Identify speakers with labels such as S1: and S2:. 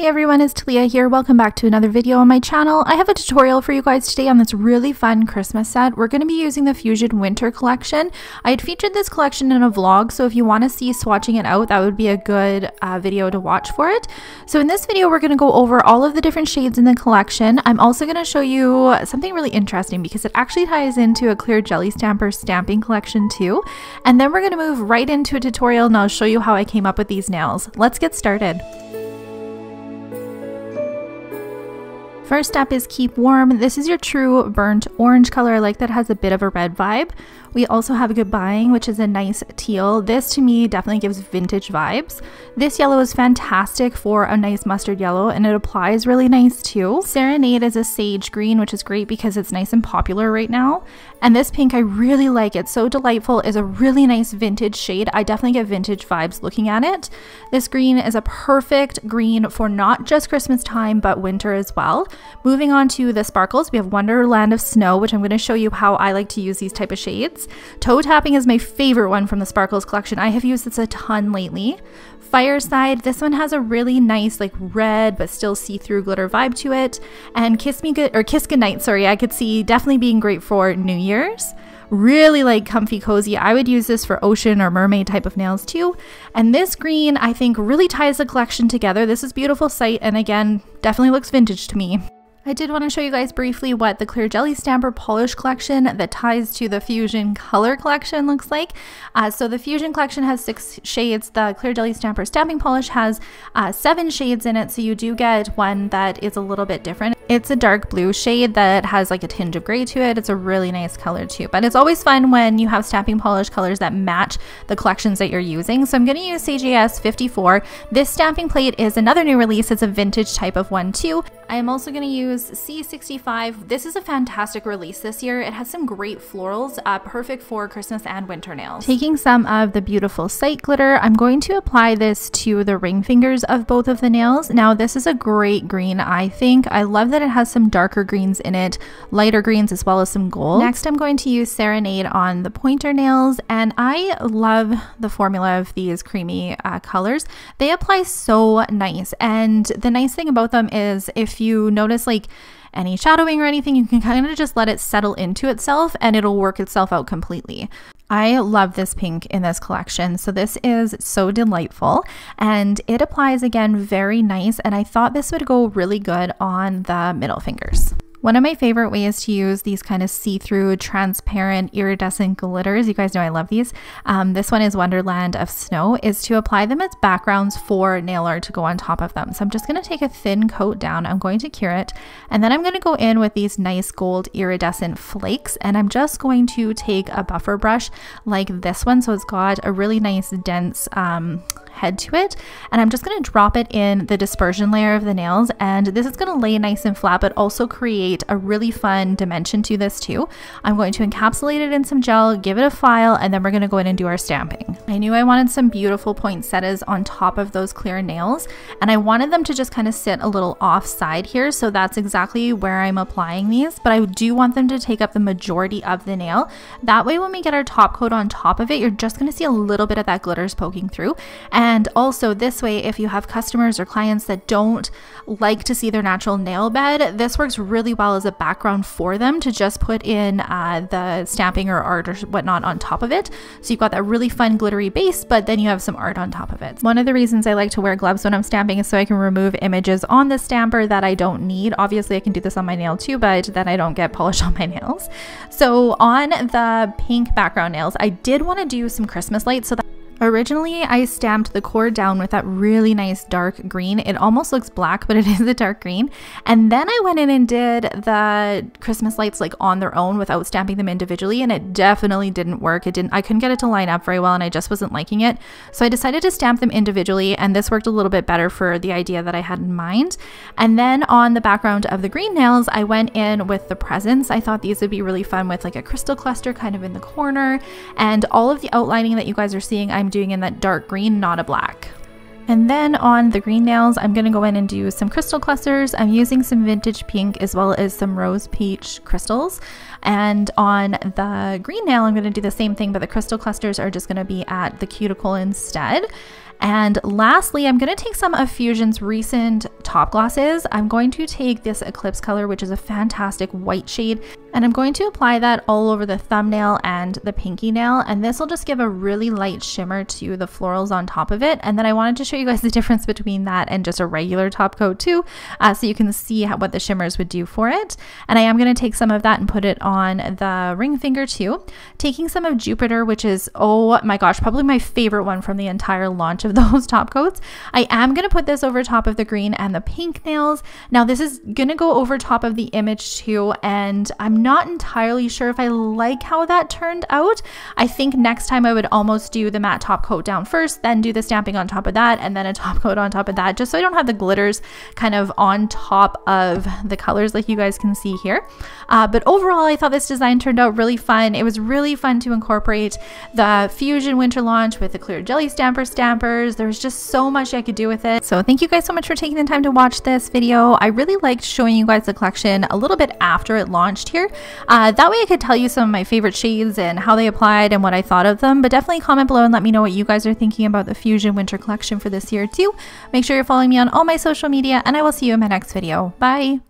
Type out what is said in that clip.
S1: Hey everyone, it's Talia here. Welcome back to another video on my channel. I have a tutorial for you guys today on this really fun Christmas set. We're going to be using the Fuzion Winter Collection. I had featured this collection in a vlog, so if you want to see swatching it out, that would be a good uh, video to watch for it. So in this video, we're going to go over all of the different shades in the collection. I'm also going to show you something really interesting because it actually ties into a clear jelly stamper stamping collection too. And then we're going to move right into a tutorial and I'll show you how I came up with these nails. Let's get started. First step is keep warm. This is your true burnt orange color. I like that has a bit of a red vibe. We also have Goodbying, which is a nice teal. This to me definitely gives vintage vibes. This yellow is fantastic for a nice mustard yellow and it applies really nice too. Serenade is a sage green, which is great because it's nice and popular right now. And this pink, I really like. It's so delightful. is a really nice vintage shade. I definitely get vintage vibes looking at it. This green is a perfect green for not just Christmas time, but winter as well. Moving on to the sparkles, we have Wonderland of Snow, which I'm going to show you how I like to use these type of shades. Toe tapping is my favorite one from the Sparkles collection. I have used this a ton lately. Fireside, this one has a really nice like red but still see-through glitter vibe to it. And Kiss Me Good or Kiss Goodnight, sorry, I could see definitely being great for New Year's. Really like comfy cozy. I would use this for ocean or mermaid type of nails too. And this green I think really ties the collection together. This is beautiful sight and again, definitely looks vintage to me. I did want to show you guys briefly what the Clear Jelly Stamper Polish collection that ties to the Fuzion Color collection looks like. Uh, so the Fuzion collection has six shades. The Clear Jelly Stamper Stamping Polish has uh, seven shades in it, so you do get one that is a little bit different. It's a dark blue shade that has like a tinge of gray to it. It's a really nice color too, but it's always fun when you have stamping polish colors that match the collections that you're using. So I'm going to use CJS 54. This stamping plate is another new release. It's a vintage type of one too. I am also going to use C65. This is a fantastic release this year. It has some great florals, uh, perfect for Christmas and winter nails. Taking some of the beautiful sight glitter, I'm going to apply this to the ring fingers of both of the nails. Now this is a great green, I think. I love that it has some darker greens in it, lighter greens as well as some gold. Next I'm going to use Serenade on the pointer nails and I love the formula of these creamy uh, colors. They apply so nice and the nice thing about them is if you notice like any shadowing or anything, you can kind of just let it settle into itself and it'll work itself out completely. I love this pink in this collection. So this is so delightful and it applies again very nice. And I thought this would go really good on the middle fingers. One of my favorite ways to use these kind of see-through, transparent, iridescent glitters, you guys know I love these, um, this one is Wonderland of Snow, is to apply them as backgrounds for nail art to go on top of them. So I'm just going to take a thin coat down, I'm going to cure it, and then I'm going to go in with these nice gold iridescent flakes, and I'm just going to take a buffer brush like this one, so it's got a really nice dense um, head to it. And I'm just going to drop it in the dispersion layer of the nails. And this is going to lay nice and flat, but also create a really fun dimension to this too. I'm going to encapsulate it in some gel, give it a file, and then we're going to go in and do our stamping. I knew I wanted some beautiful poinsettias on top of those clear nails. And I wanted them to just kind of sit a little offside here. So that's exactly where I'm applying these. But I do want them to take up the majority of the nail. That way, when we get our top coat on top of it, you're just going to see a little bit of that glitters poking through. And and also, this way, if you have customers or clients that don't like to see their natural nail bed, this works really well as a background for them to just put in uh, the stamping or art or whatnot on top of it. So you've got that really fun glittery base, but then you have some art on top of it. One of the reasons I like to wear gloves when I'm stamping is so I can remove images on the stamper that I don't need. Obviously, I can do this on my nail too, but then I don't get polish on my nails. So on the pink background nails, I did want to do some Christmas lights so that Originally, I stamped the core down with that really nice dark green. It almost looks black, but it is a dark green. And then I went in and did the Christmas lights like on their own without stamping them individually, and it definitely didn't work. It didn't I couldn't get it to line up very well and I just wasn't liking it. So I decided to stamp them individually, and this worked a little bit better for the idea that I had in mind. And then on the background of the green nails, I went in with the presents. I thought these would be really fun with like a crystal cluster kind of in the corner, and all of the outlining that you guys are seeing, I'm doing in that dark green, not a black. And then on the green nails, I'm going to go in and do some crystal clusters. I'm using some vintage pink as well as some rose peach crystals. And on the green nail, I'm going to do the same thing, but the crystal clusters are just going to be at the cuticle instead. And lastly, I'm going to take some of Fuzion's recent top glosses. I'm going to take this Eclipse color, which is a fantastic white shade, and I'm going to apply that all over the thumbnail and the pinky nail. And this will just give a really light shimmer to the florals on top of it. And then I wanted to show you guys the difference between that and just a regular top coat too, uh, so you can see how, what the shimmers would do for it. And I am going to take some of that and put it on the ring finger too. Taking some of Jupiter, which is, oh my gosh, probably my favorite one from the entire launch of those top coats. I am going to put this over top of the green and the pink nails. Now this is going to go over top of the image too, and I'm not entirely sure if I like how that turned out. I think next time I would almost do the matte top coat down first, then do the stamping on top of that, and then a top coat on top of that, just so I don't have the glitters kind of on top of the colors like you guys can see here. Uh, but overall, I thought this design turned out really fun. It was really fun to incorporate the Fuzion winter launch with the clear jelly Stamper stamper stampers. There's just so much I could do with it. So thank you guys so much for taking the time to watch this video. I really liked showing you guys the collection a little bit after it launched here. Uh, that way I could tell you some of my favorite shades and how they applied and what I thought of them, but definitely comment below and let me know what you guys are thinking about the Fuzion Winter Collection for this year too. Make sure you're following me on all my social media and I will see you in my next video. Bye!